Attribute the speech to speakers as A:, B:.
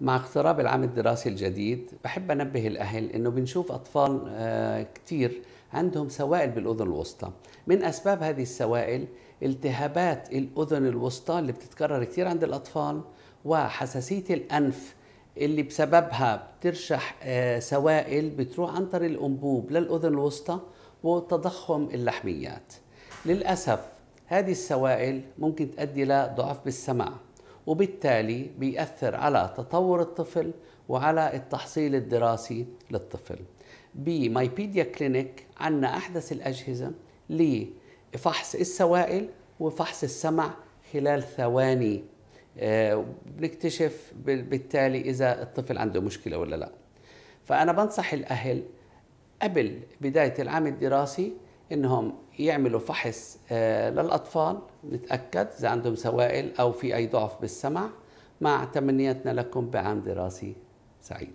A: مع اقتراب العام الدراسي الجديد بحب أنبه الأهل إنه بنشوف أطفال آه، كثير عندهم سوائل بالأذن الوسطى. من أسباب هذه السوائل التهابات الأذن الوسطى اللي بتتكرر كثير عند الأطفال وحساسية الأنف اللي بسببها بترشح آه، سوائل بتروح عن طريق الأنبوب للأذن الوسطى وتضخم اللحميات. للأسف هذه السوائل ممكن تؤدي لضعف بالسمع وبالتالي بيأثر على تطور الطفل وعلى التحصيل الدراسي للطفل. بمايبيديا كلينيك عندنا أحدث الأجهزة لفحص السوائل وفحص السمع خلال ثواني. آه، بنكتشف بالتالي إذا الطفل عنده مشكلة ولا لا. فأنا بنصح الأهل قبل بداية العام الدراسي إنهم يعملوا فحص آه، للأطفال نتأكد إذا عندهم سوائل أو في أي ضعف بالسمع مع تمنياتنا لكم بعام دراسي سعيد.